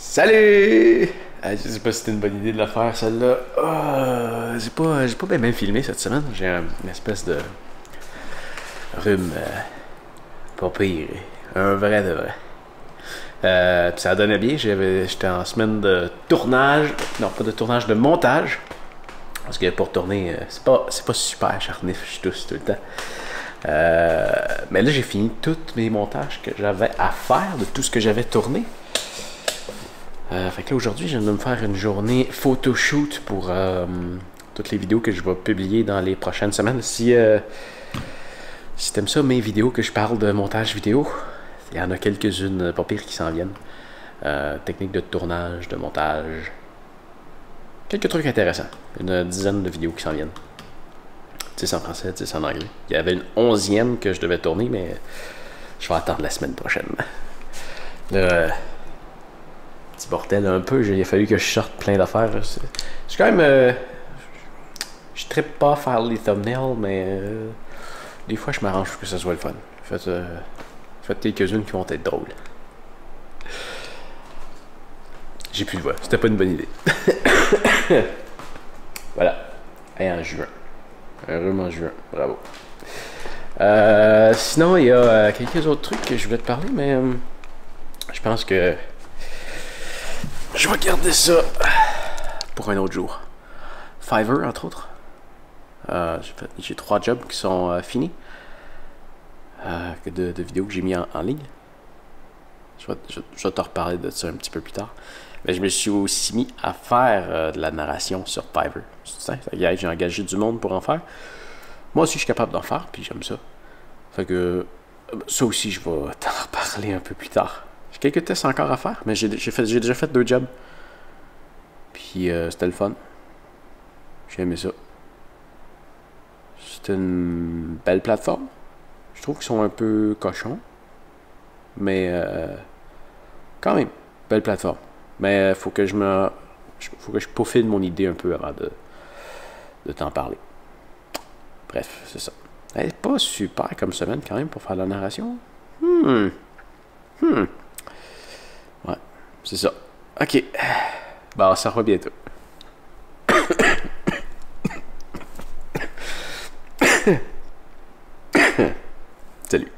Salut! Je sais pas si c'était une bonne idée de la faire, celle-là. Ah, j'ai pas, j'ai pas bien, filmé cette semaine. J'ai un- une espèce de rhume euh, pas pire. Un vrai de vrai. Euh, puis ça donnait bien. J'étais en semaine de tournage. Non, pas de tournage, de montage. Parce que pour tourner, euh, c'est pas, c'est pas super charnif, je tousse tout le temps. Mais là, j'ai fini tous mes montages que j'avais à faire de tout ce que j'avais tourné. Euh, fait que là, aujourd'hui, je viens de me faire une journée photoshoot pour euh, toutes les vidéos que je vais publier dans les prochaines semaines. Si, euh, si t'aimes ça, mes vidéos que je parle de montage vidéo, il y en a quelques-unes euh, pas pires qui s'en viennent. Technique de tournage, de montage. Quelques trucs intéressants. Une dizaine de vidéos qui s'en viennent. 10 en français, 10 en anglais. Il y avait une onzième que je devais tourner, mais je vais attendre la semaine prochaine. Petit bordel un peu, il a fallu que je sorte plein d'affaires. C'est quand même. euh, je trippe pas à faire les thumbnails, mais euh, des fois je m'arrange pour que ça soit le fun. Faites, euh, faites quelques-unes qui vont être drôles. J'ai plus de voix, c'était pas une bonne idée. voilà. Et en juin. Un rhume en juin, bravo. Sinon, il y a quelques autres trucs que je voulais te parler, mais je pense que je vais garder ça pour un autre jour. Fiverr, entre autres. Euh, j'ai trois jobs qui sont euh, finis. Euh, de, vidéos que j'ai mis en, ligne. Je vais, te reparler de ça un petit peu plus tard. Mais je me suis aussi mis à faire euh, de la narration sur Fiverr. J'ai engagé du monde pour en faire. Moi aussi, je suis capable d'en faire, puis j'aime ça. Fait que ça aussi, je vais t'en reparler un peu plus tard. Quelques tests encore à faire, mais j'ai déjà fait deux jobs. Puis euh, c'était le fun. J'ai aimé ça. C'est une belle plateforme. Je trouve qu'ils sont un peu cochons. Mais euh, quand même, belle plateforme. Mais il faut que je me. faut que je peaufine mon idée un peu avant de, de t'en parler. Bref, c'est ça. Elle est pas super comme semaine quand même pour faire la narration. Hmm. Hmm. C'est ça. OK. Bah, bon, ça revoit bientôt. Salut.